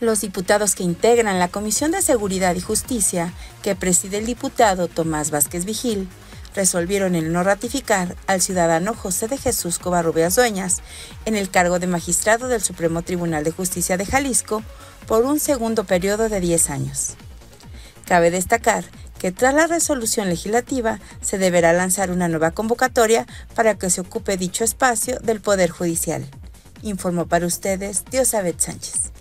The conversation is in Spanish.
Los diputados que integran la Comisión de Seguridad y Justicia, que preside el diputado Tomás Vázquez Vigil, resolvieron el no ratificar al ciudadano José de Jesús Covarrubias Dueñas en el cargo de magistrado del Supremo Tribunal de Justicia de Jalisco por un segundo periodo de 10 años. Cabe destacar que tras la resolución legislativa se deberá lanzar una nueva convocatoria para que se ocupe dicho espacio del Poder Judicial. Informó para ustedes Diosabet Sánchez.